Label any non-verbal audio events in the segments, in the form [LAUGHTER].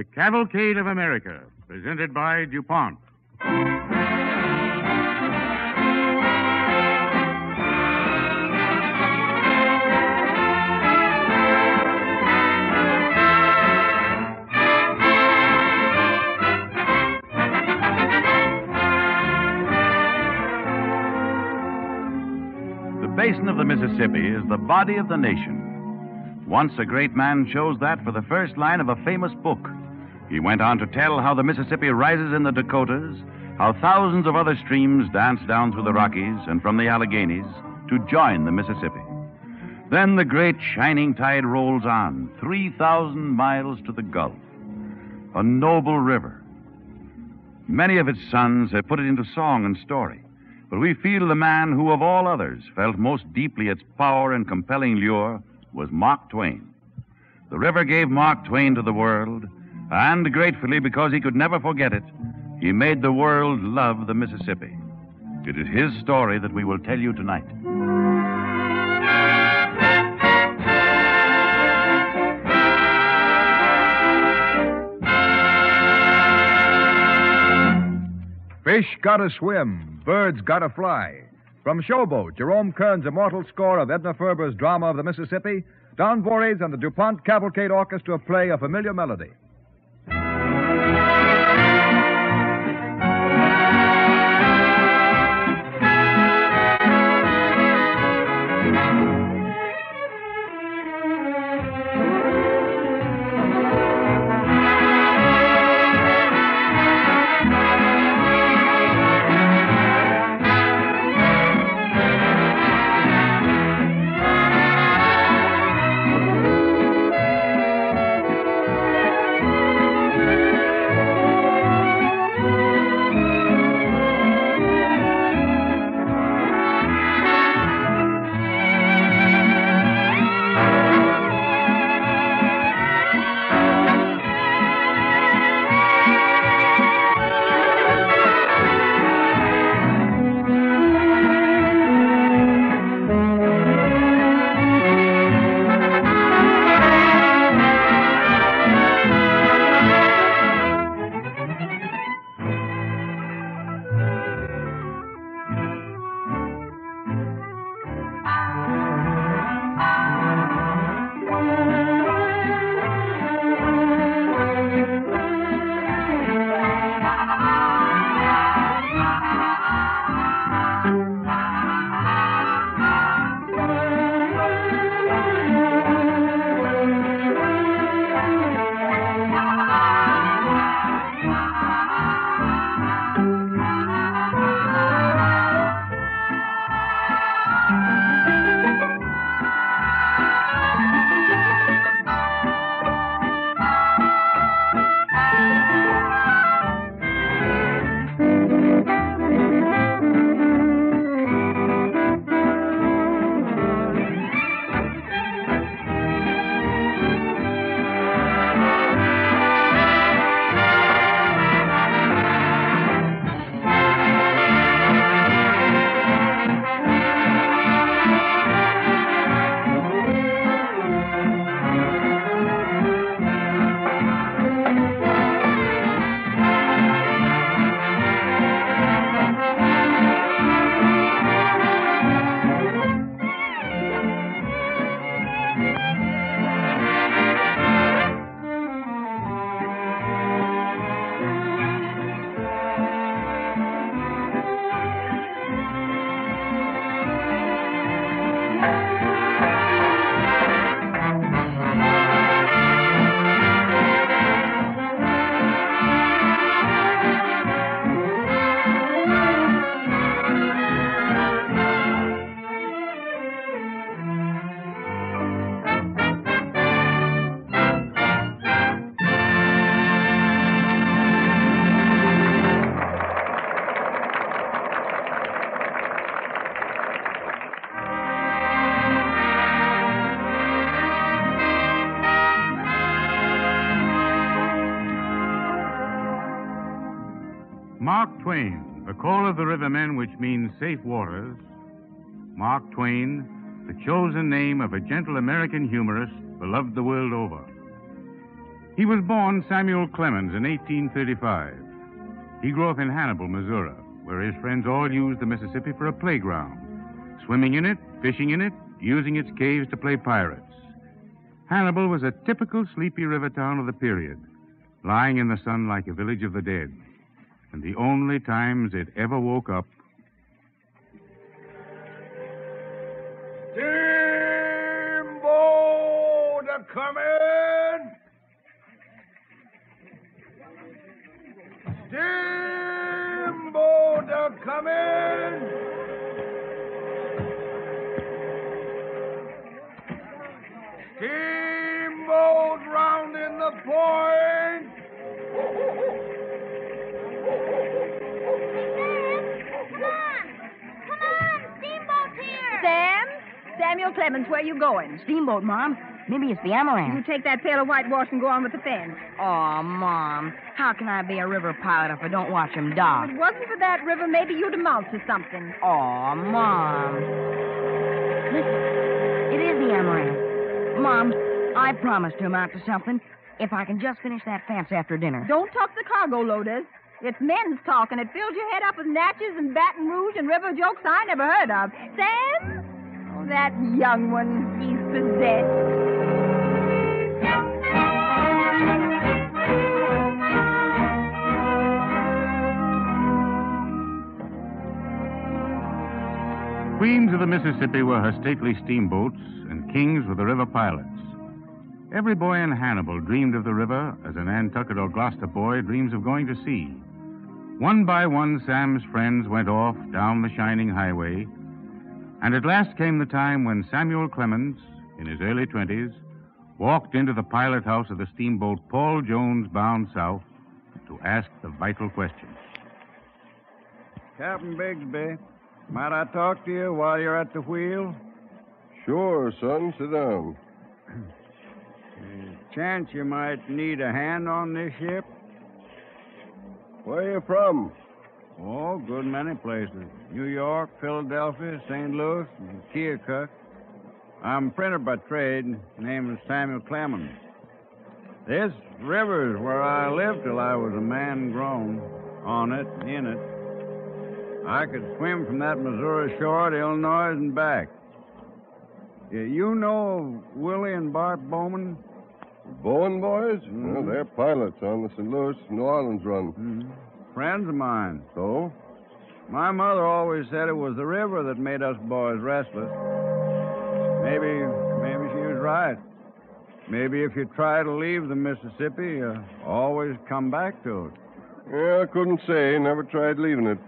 The Cavalcade of America, presented by DuPont. The basin of the Mississippi is the body of the nation. Once a great man chose that for the first line of a famous book. He went on to tell how the Mississippi rises in the Dakotas, how thousands of other streams dance down through the Rockies and from the Alleghanies to join the Mississippi. Then the great shining tide rolls on, 3,000 miles to the Gulf. A noble river. Many of its sons have put it into song and story, but we feel the man who, of all others, felt most deeply its power and compelling lure was Mark Twain. The river gave Mark Twain to the world, and gratefully, because he could never forget it, he made the world love the Mississippi. It is his story that we will tell you tonight. Fish gotta swim, birds gotta fly. From Showboat, Jerome Kern's immortal score of Edna Ferber's drama of the Mississippi, Don Voorhees and the DuPont Cavalcade Orchestra play a familiar melody. Mark Twain, the call of the rivermen, which means safe waters. Mark Twain, the chosen name of a gentle American humorist beloved the world over. He was born Samuel Clemens in 1835. He grew up in Hannibal, Missouri, where his friends all used the Mississippi for a playground, swimming in it, fishing in it, using its caves to play pirates. Hannibal was a typical sleepy river town of the period, lying in the sun like a village of the dead. And the only times it ever woke up Steamboat a coming! Steamboat a coming! Steamboat round in the point! Samuel Clemens, where you going? Steamboat, Mom. Maybe it's the Amaranth. You take that pail of whitewash and go on with the fence. Oh, Mom. How can I be a river pilot if I don't watch him If it wasn't for that river, maybe you'd amount to something. Oh, Mom. Listen, it is the Amaranth. Mom, I promised to amount to something if I can just finish that fence after dinner. Don't talk the cargo loaders. It's men's talk, and it fills your head up with Natchez and Baton Rouge and river jokes I never heard of. Sam? That young one. He's possessed. Queens of the Mississippi were her stately steamboats, and kings were the river pilots. Every boy in Hannibal dreamed of the river as a Nantucket or Gloucester boy dreams of going to sea. One by one, Sam's friends went off down the shining highway, and at last came the time when Samuel Clemens, in his early twenties, walked into the pilot house of the steamboat Paul Jones bound south to ask the vital question. Captain Bixby, might I talk to you while you're at the wheel? Sure, son. Sit down. Chance you might need a hand on this ship? Where are you from? Oh, good many places. New York, Philadelphia, St. Louis, and Keokuk. I'm a printer by trade. Name is Samuel Clemens. This river's where I lived till I was a man grown. On it, in it. I could swim from that Missouri shore to Illinois and back. You know Willie and Bart Bowman? Bowen boys? Mhm. Well, they're pilots on the St. Louis New Orleans run. Mm-hmm. Friends of mine. So? My mother always said it was the river that made us boys restless. Maybe, maybe she was right. Maybe if you try to leave the Mississippi, you always come back to it. Yeah, I couldn't say. Never tried leaving it.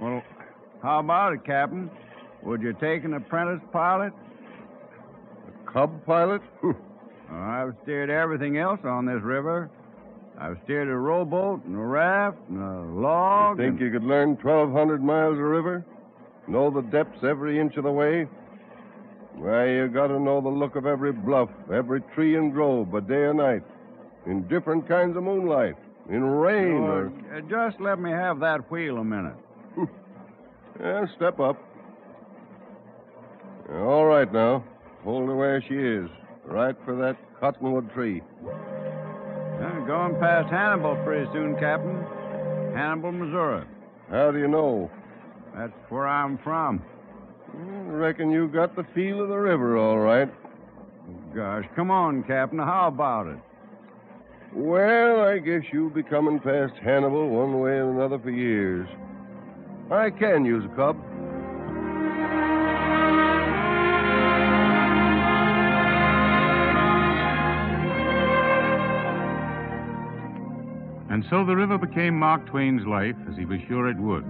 Well, how about it, Captain? Would you take an apprentice pilot? A cub pilot? [LAUGHS] I've steered everything else on this river. I've steered a rowboat and a raft and a log. Think and- you could learn 1,200 miles of river? Know the depths every inch of the way? Why, you gotta know the look of every bluff, every tree and grove, by day or night. In different kinds of moonlight. In rain or... Uh, just let me have that wheel a minute. [LAUGHS] Yeah, step up. All right now. Hold her where she is. Right for that cottonwood tree. Uh, going past Hannibal pretty soon, Captain. Hannibal, Missouri. How do you know? That's where I'm from. I reckon you got the feel of the river, all right. Gosh, come on, Captain. How about it? Well, I guess you'll be coming past Hannibal one way and another for years. I can use a cub. And so the river became Mark Twain's life, as he was sure it would.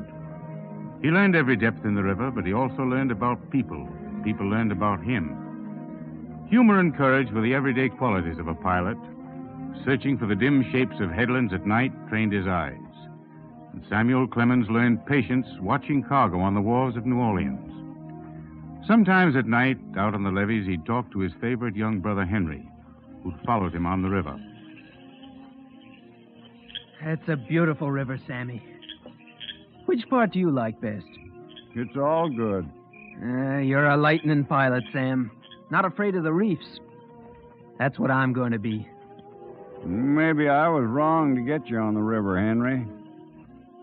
He learned every depth in the river, but he also learned about people. People learned about him. Humor and courage were the everyday qualities of a pilot. Searching for the dim shapes of headlands at night trained his eyes. And Samuel Clemens learned patience watching cargo on the wharves of New Orleans. Sometimes at night, out on the levees, he'd talk to his favorite young brother Henry, who'd followed him on the river. That's a beautiful river, Sammy. Which part do you like best? It's all good. Uh, you're a lightning pilot, Sam. Not afraid of the reefs. That's what I'm going to be. Maybe I was wrong to get you on the river, Henry.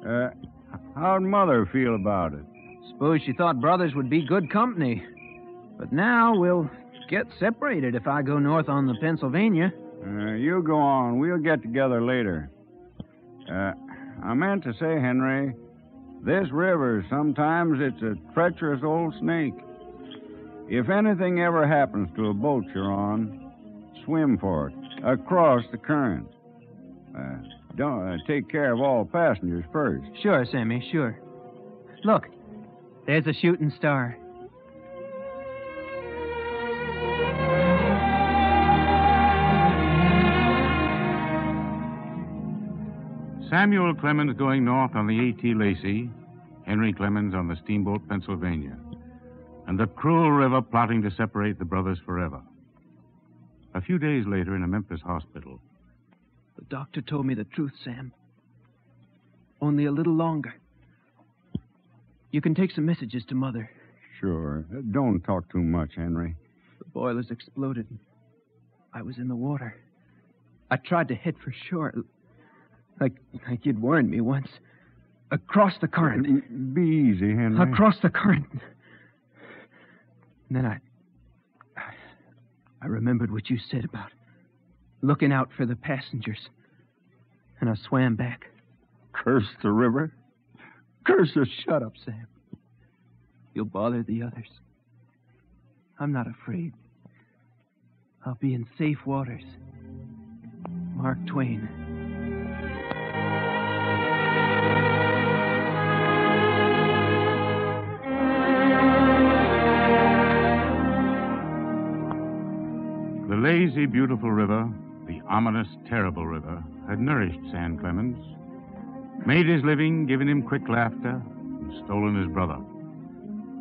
Uh, how'd Mother feel about it? Suppose she thought brothers would be good company. But now we'll get separated if I go north on the Pennsylvania. Uh, you go on. We'll get together later. Uh, I meant to say, Henry, this river, sometimes it's a treacherous old snake. If anything ever happens to a boat you're on, swim for it, across the current. Uh, don't uh, take care of all passengers first. Sure, Sammy, sure. Look, there's a shooting star. Samuel Clemens going north on the A.T. Lacey, Henry Clemens on the steamboat Pennsylvania, and the cruel river plotting to separate the brothers forever. A few days later, in a Memphis hospital, The doctor told me the truth, Sam. Only a little longer. You can take some messages to Mother. Sure. Don't talk too much, Henry. The boilers exploded. I was in the water. I tried to head for shore, like like you'd warned me once. Across the current. Be easy, Henry. Across the current. And then I. I remembered what you said about looking out for the passengers. And I swam back. Curse the river. Curse the Shut up, Sam. You'll bother the others. I'm not afraid. I'll be in safe waters. Mark Twain. Lazy, beautiful river, the ominous, terrible river, had nourished Sam Clemens, made his living, given him quick laughter, and stolen his brother.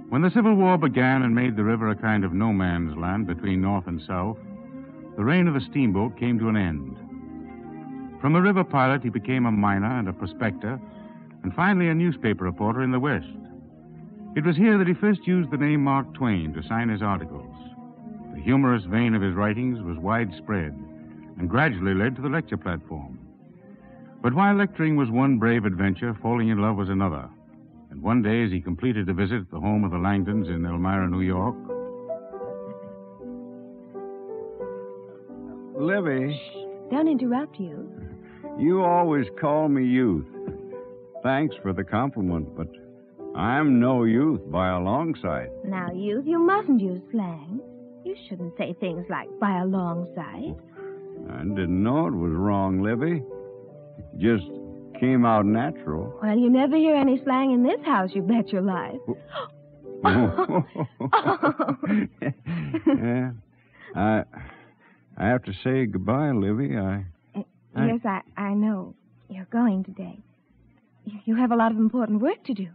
When the Civil War began and made the river a kind of no man's land between North and South, the reign of the steamboat came to an end. From a river pilot, he became a miner and a prospector, and finally a newspaper reporter in the West. It was here that he first used the name Mark Twain to sign his articles. The humorous vein of his writings was widespread and gradually led to the lecture platform. But while lecturing was one brave adventure, falling in love was another. And one day, as he completed a visit at the home of the Langdons in Elmira, New York, Livy, Don't interrupt you. you always call me youth. Thanks for the compliment, but I'm no youth by a long sight. Now, youth, you mustn't use slang. You shouldn't say things like by a long sight. I didn't know it was wrong, Livy. It just came out natural. Well, you never hear any slang in this house, you bet your life. Oh. [LAUGHS] [LAUGHS] yeah. I I have to say goodbye, Livy. I eh, I- yes, I, I know. You're going today. You- You have a lot of important work to do.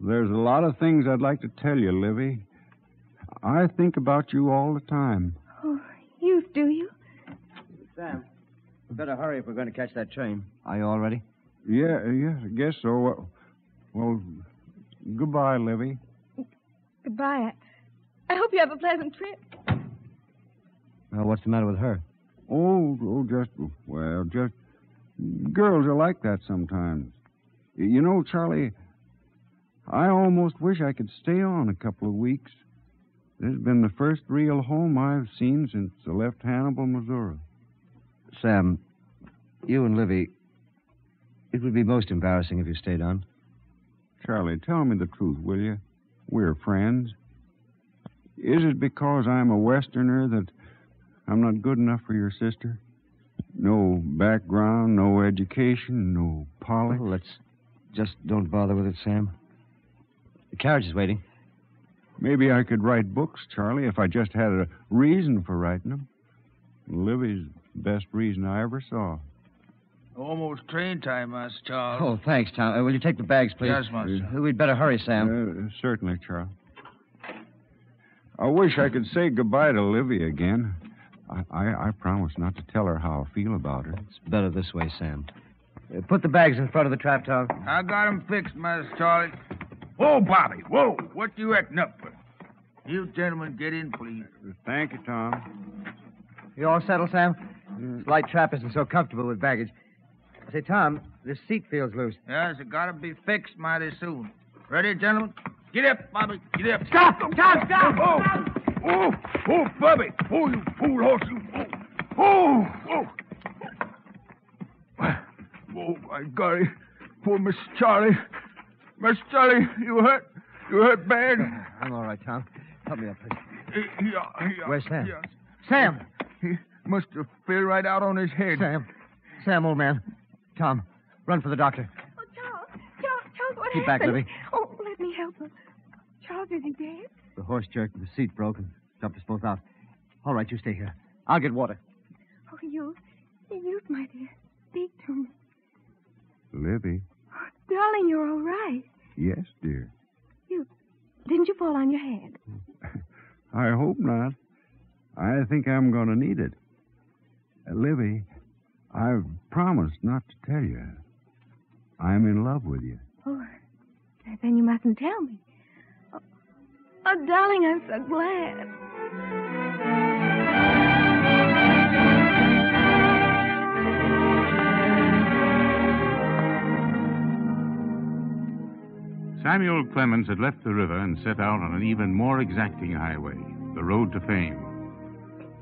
there's a lot of things I'd like to tell you, Livy. I think about you all the time. Oh, youth, do you? Sam, we better hurry if we're going to catch that train. Are you all ready? Yeah, yeah, I guess so. Well, well goodbye, Livy. Goodbye. I, I hope you have a pleasant trip. Well, what's the matter with her? Oh, oh, just well, just girls are like that sometimes. You know, Charlie, I almost wish I could stay on a couple of weeks. This has been the first real home I've seen since I left Hannibal, Missouri. Sam, you and Livy, it would be most embarrassing if you stayed on. Charlie, tell me the truth, will you? We're friends. Is it because I'm a Westerner that I'm not good enough for your sister? No background, no education, no polish. Well, let's just don't bother with it, Sam. The carriage is waiting. Maybe I could write books, Charlie, if I just had a reason for writing them. Livy's the best reason I ever saw. Almost train time, Master Charles. Oh, thanks, Tom. Uh, will you take the bags, please? Yes, Master. Uh, We'd better hurry, Sam. Uh, certainly, Charlie. I wish I could say goodbye to Livy again. I, I, I promise not to tell her how I feel about her. It's better this way, Sam. Uh, put the bags in front of the trap, Tom. I got 'em fixed, Master Charlie. Whoa, Bobby, whoa. What you acting up for? You gentlemen get in, please. Thank you, Tom. You all settled, Sam? Slight trap isn't so comfortable with baggage. Say, Tom, this seat feels loose. Yes, it gotta be fixed mighty soon. Ready, gentlemen? Get up, Bobby. Get up. Stop! Stop! Stop! Oh, oh, oh, oh, Bobby. Oh, you fool horse, you. Oh, oh, oh. Oh, my golly. Poor Miss Charlie. Miss Charlie, you hurt? You hurt bad? [SIGHS] I'm all right, Tom. Help me up, please. Yeah, uh, yeah. Uh, Where's Sam? yeah. Sam! He must have fell right out on his head. Sam. Sam, old man. Tom, run for the doctor. Oh, Charles, Charles, Charles, what Keep back, happened? Livy. Oh, let me help him. Charles, is he dead? The horse jerked and the seat broke and dumped us both out. All right, you stay here. I'll get water. Oh, you, you, my dear, speak to me. Livy. Darling, you're all right. Yes, dear. You, didn't you fall on your head? [LAUGHS] I hope not. I think I'm going to need it. Uh, Livy, I've promised not to tell you. I'm in love with you. Oh, then you mustn't tell me. Oh, oh darling, I'm so glad. Samuel Clemens had left the river and set out on an even more exacting highway, the road to fame.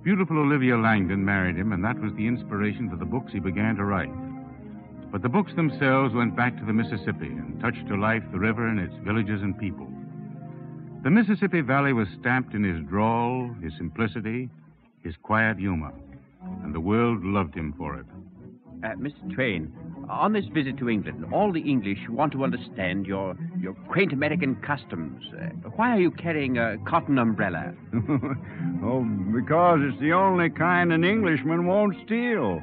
Beautiful Olivia Langdon married him, and that was the inspiration for the books he began to write. But the books themselves went back to the Mississippi and touched to life the river and its villages and people. The Mississippi Valley was stamped in his drawl, his simplicity, his quiet humor, and the world loved him for it. Uh, Mr. Twain, on this visit to England, all the English want to understand your your quaint American customs. Uh, why are you carrying a cotton umbrella? [LAUGHS] oh, because it's the only kind an Englishman won't steal.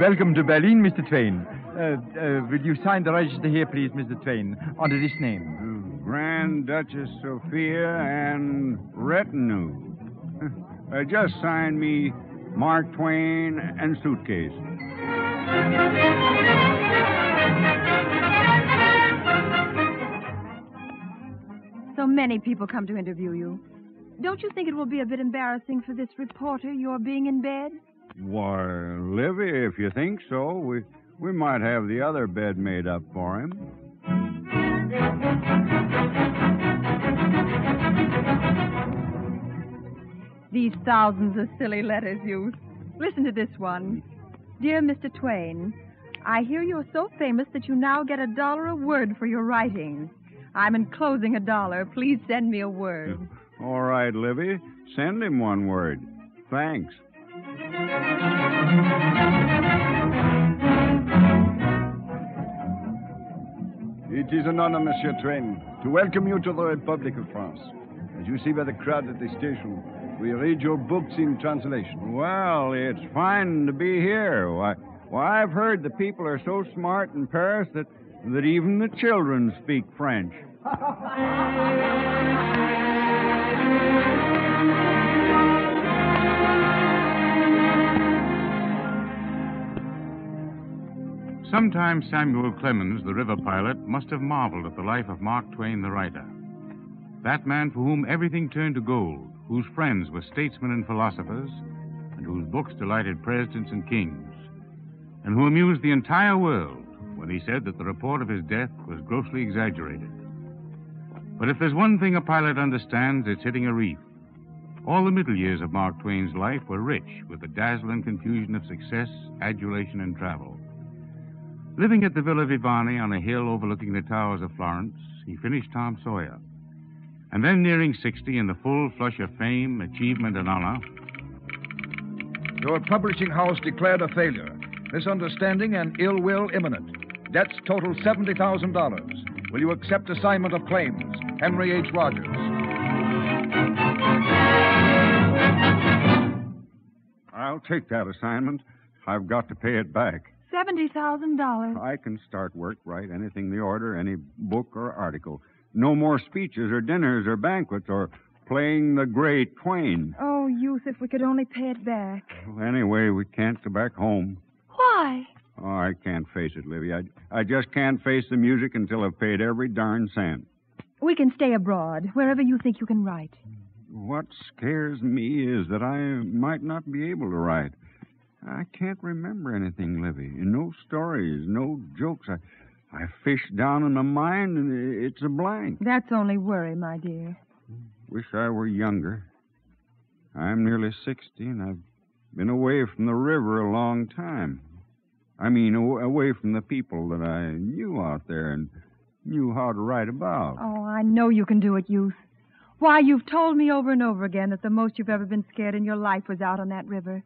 Welcome to Berlin, Mr. Twain. Uh, uh, will you sign the register here, please, Mr. Twain, under this name? Grand Duchess Sophia and retinue. Uh, just sign me Mark Twain and suitcase. So many people come to interview you. Don't you think it will be a bit embarrassing for this reporter, your being in bed? Why, Livy, if you think so, we we might have the other bed made up for him. These thousands of silly letters, Youth. Listen to this one. Dear Mr. Twain, I hear you're so famous that you now get a dollar a word for your writings. I'm enclosing a dollar. Please send me a word. All right, Livy, send him one word. Thanks. It is an honor, Monsieur Twain, to welcome you to the Republic of France. As you see by the crowd at the station, we read your books in translation. Well, it's fine to be here. Why, why I've heard the people are so smart in Paris that, that even the children speak French. Sometimes Samuel Clemens, the river pilot, must have marveled at the life of Mark Twain, the writer. That man for whom everything turned to gold, whose friends were statesmen and philosophers, and whose books delighted presidents and kings, and who amused the entire world when he said that the report of his death was grossly exaggerated. But if there's one thing a pilot understands, it's hitting a reef. All the middle years of Mark Twain's life were rich with the dazzle and confusion of success, adulation, and travel. Living at the Villa Viviani on a hill overlooking the towers of Florence, he finished Tom Sawyer. And then, nearing 60, in the full flush of fame, achievement, and honor, Your publishing house declared a failure. Misunderstanding and ill will imminent. Debts total $70,000. Will you accept assignment of claims? Henry H. Rogers. I'll take that assignment. I've got to pay it back. $70,000. I can start work, write anything they order, any book or article. No more speeches or dinners or banquets or playing the great Twain. Oh, Youth, if we could only pay it back. Well, anyway, we can't go back home. Why? Oh, I can't face it, Livy. I, I just can't face the music until I've paid every darn cent. We can stay abroad, wherever you think you can write. What scares me is that I might not be able to write. I can't remember anything, Livy. No stories, no jokes. I, I fish down in my mind and it's a blank. That's only worry, my dear. Wish I were younger. I'm nearly 60 and I've been away from the river a long time. I mean, away from the people that I knew out there and knew how to write about. Oh, I know you can do it, Youth. Why, you've told me over and over again that the most you've ever been scared in your life was out on that river.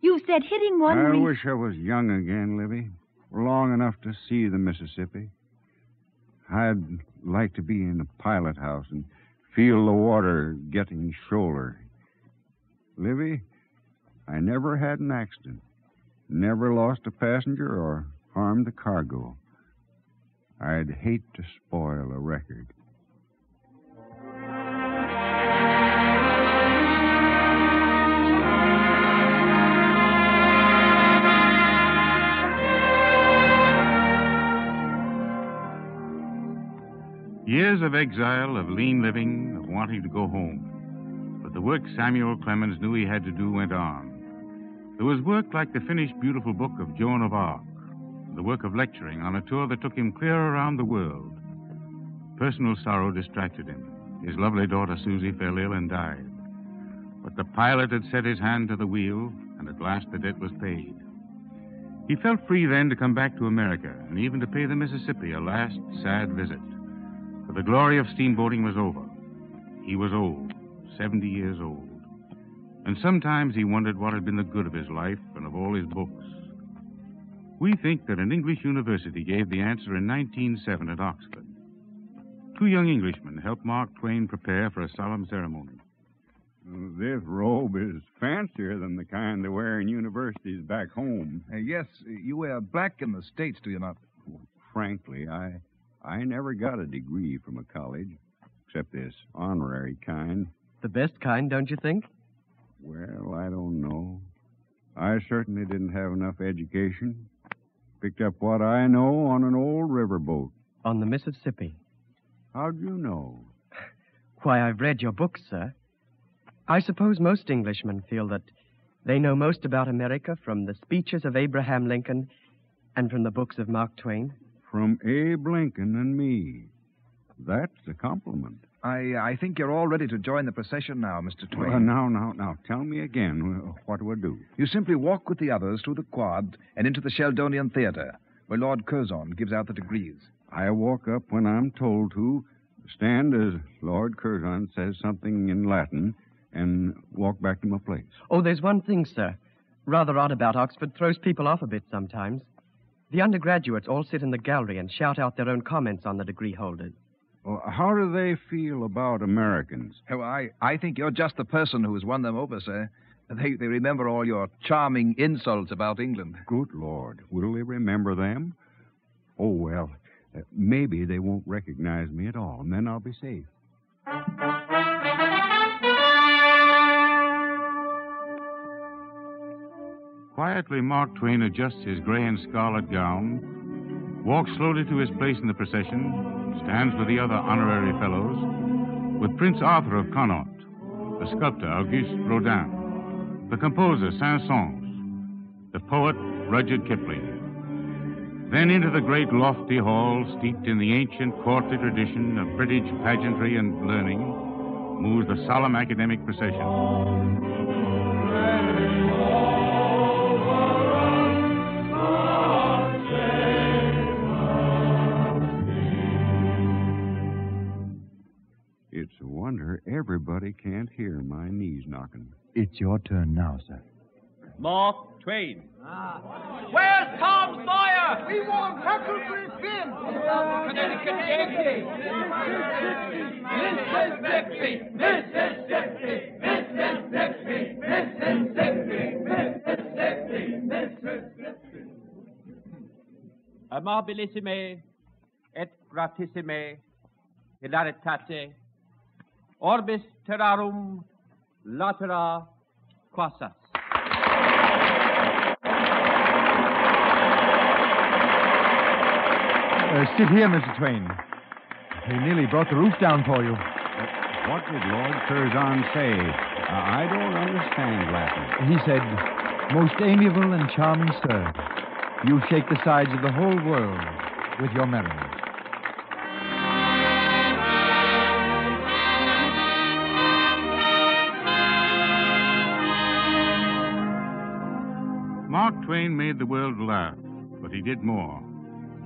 You said hitting one. I wish I was young again, Livy. Long enough to see the Mississippi. I'd like to be in a pilot house and feel the water getting shoaler. Livy, I never had an accident. Never lost a passenger or harmed a cargo. I'd hate to spoil a record. Years of exile, of lean living, of wanting to go home. But the work Samuel Clemens knew he had to do went on. There was work like the finished beautiful book of Joan of Arc, the work of lecturing on a tour that took him clear around the world. Personal sorrow distracted him. His lovely daughter Susie fell ill and died. But the pilot had set his hand to the wheel, and at last the debt was paid. He felt free then to come back to America and even to pay the Mississippi a last sad visit. For the glory of steamboating was over. He was old, 70 years old. And sometimes he wondered what had been the good of his life and of all his books. We think that an English university gave the answer in 1907 at Oxford. Two young Englishmen helped Mark Twain prepare for a solemn ceremony. This robe is fancier than the kind they wear in universities back home. Uh, yes, you wear black in the States, do you not? Frankly, I I never got a degree from a college, except this honorary kind. The best kind, don't you think? Well, I don't know. I certainly didn't have enough education. Picked up what I know on an old riverboat. On the Mississippi. How'd you know? [LAUGHS] Why, I've read your books, sir. I suppose most Englishmen feel that they know most about America from the speeches of Abraham Lincoln and from the books of Mark Twain. From Abe Lincoln and me. That's a compliment. I, I think you're all ready to join the procession now, Mr. Twain. Well, now, now, now, tell me again. What do I do? You simply walk with the others through the quad and into the Sheldonian Theater, where Lord Curzon gives out the degrees. I walk up when I'm told to, stand as Lord Curzon says something in Latin, and walk back to my place. Oh, there's one thing, sir. Rather odd about Oxford, throws people off a bit sometimes. The undergraduates all sit in the gallery and shout out their own comments on the degree holders. Well, how do they feel about Americans? Oh, I, I think you're just the person who has won them over, sir. They, they remember all your charming insults about England. Good Lord. Will they remember them? Oh, well, uh, maybe they won't recognize me at all, and then I'll be safe. Quietly, Mark Twain adjusts his gray and scarlet gown, walks slowly to his place in the procession, stands with the other honorary fellows, with Prince Arthur of Connaught, the sculptor Auguste Rodin, the composer Saint-Saëns, the poet Rudyard Kipling. Then into the great lofty hall, steeped in the ancient courtly tradition of British pageantry and learning, moves the solemn academic procession. It's a wonder everybody can't hear my knees knocking. It's your turn now, sir. Mark Twain. Ah. Where's Tom Sawyer? We want Huckleberry Finn. Connecticut Yankee. Mississippi, Mississippi, Mississippi, Mississippi, Mississippi, Mississippi. Amabilissime et gratissime hilaritate orbis terrarum latera quassas. Uh, sit here, Mr. Twain. He nearly brought the roof down for you. What did Lord Curzon say? Uh, I don't understand Latin. He said, Most amiable and charming sir, you shake the sides of the whole world with your merriment. Twain made the world laugh, but he did more.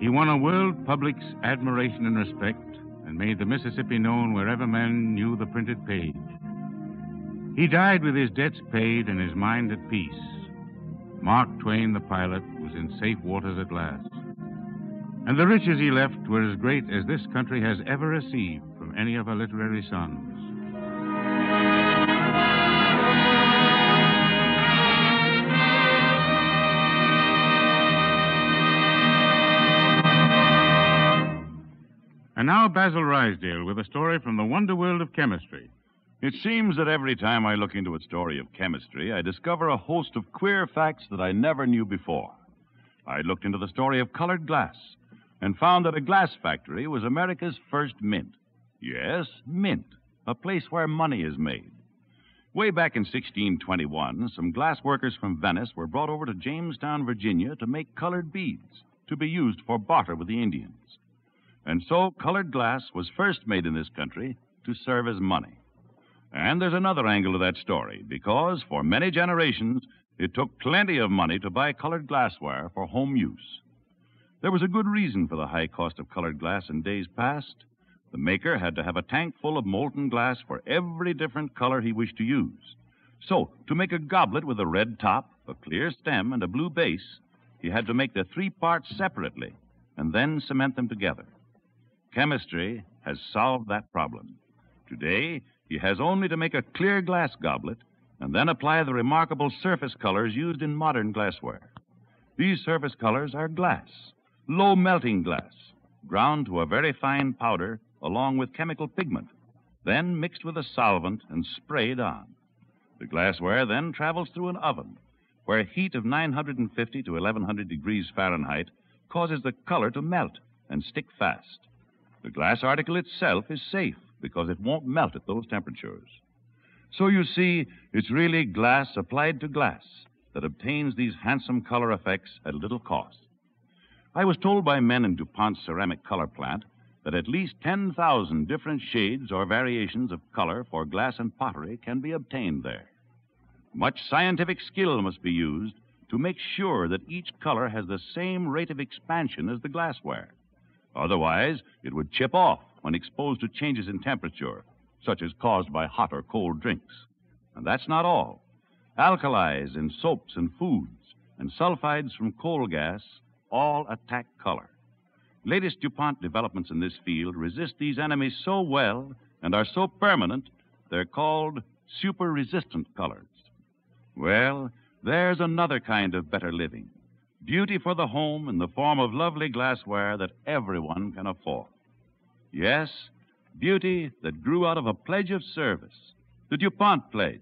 He won a world public's admiration and respect and made the Mississippi known wherever men knew the printed page. He died with his debts paid and his mind at peace. Mark Twain, the pilot, was in safe waters at last. And the riches he left were as great as this country has ever received from any of her literary sons. And now Basil Ruysdael with a story from the wonder world of chemistry. It seems that every time I look into a story of chemistry, I discover a host of queer facts that I never knew before. I looked into the story of colored glass and found that a glass factory was America's first mint. Yes, mint, a place where money is made. Way back in 1621, some glass workers from Venice were brought over to Jamestown, Virginia to make colored beads to be used for barter with the Indians. And so colored glass was first made in this country to serve as money. And there's another angle to that story, because for many generations, it took plenty of money to buy colored glassware for home use. There was a good reason for the high cost of colored glass in days past. The maker had to have a tank full of molten glass for every different color he wished to use. So, to make a goblet with a red top, a clear stem, and a blue base, he had to make the three parts separately and then cement them together. Chemistry has solved that problem. Today, he has only to make a clear glass goblet and then apply the remarkable surface colors used in modern glassware. These surface colors are glass, low melting glass, ground to a very fine powder along with chemical pigment, then mixed with a solvent and sprayed on. The glassware then travels through an oven where heat of 950 to 1100 degrees Fahrenheit causes the color to melt and stick fast. The glass article itself is safe because it won't melt at those temperatures. So you see, it's really glass applied to glass that obtains these handsome color effects at little cost. I was told by men in DuPont's ceramic color plant that at least 10,000 different shades or variations of color for glass and pottery can be obtained there. Much scientific skill must be used to make sure that each color has the same rate of expansion as the glassware. Otherwise, it would chip off when exposed to changes in temperature, such as caused by hot or cold drinks. And that's not all. Alkalis in soaps and foods, and sulfides from coal gas all attack color. Latest DuPont developments in this field resist these enemies so well and are so permanent, they're called super resistant colors. Well, there's another kind of better living beauty for the home in the form of lovely glassware that everyone can afford. Yes, beauty that grew out of a pledge of service, the DuPont pledge.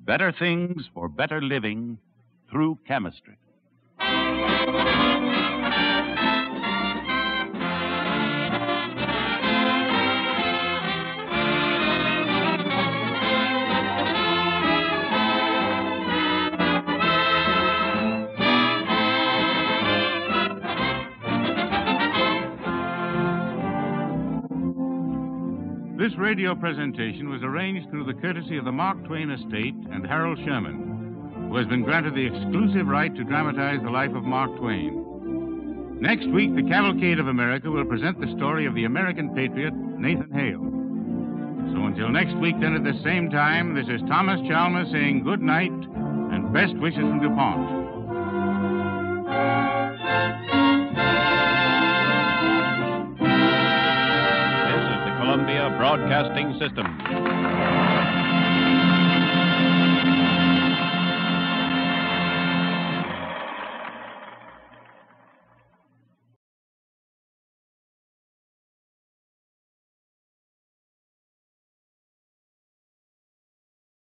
Better things for better living through chemistry. This radio presentation was arranged through the courtesy of the Mark Twain Estate and Harold Sherman, who has been granted the exclusive right to dramatize the life of Mark Twain. Next week, the Cavalcade of America will present the story of the American patriot, Nathan Hale. So until next week, then at the same time, this is Thomas Chalmers saying good night and best wishes from DuPont. Broadcasting System.